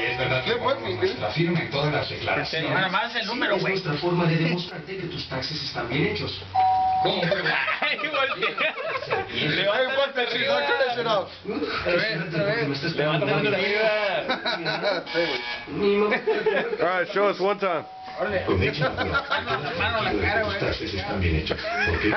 Y es verdad que ¿Qué fue, ponemos ¿eh? firma en todas las declaraciones. Este, nada más el número, güey. Es nuestra forma de demostrarte que tus taxes están bien hechos. ¿Cómo? Ay, voltea. Hey, Levanta what the shit? Don't turn that shit off. Espérate, porque me Levanta la mano preguntando. All right, show us one time. Órale. Aprovecha Mano, mano, la cara, güey. Tus taxes están bien hechos. Porque